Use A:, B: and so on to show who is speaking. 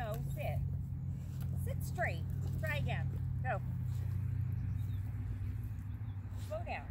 A: No, sit. Sit straight. Try again. Go. Slow down.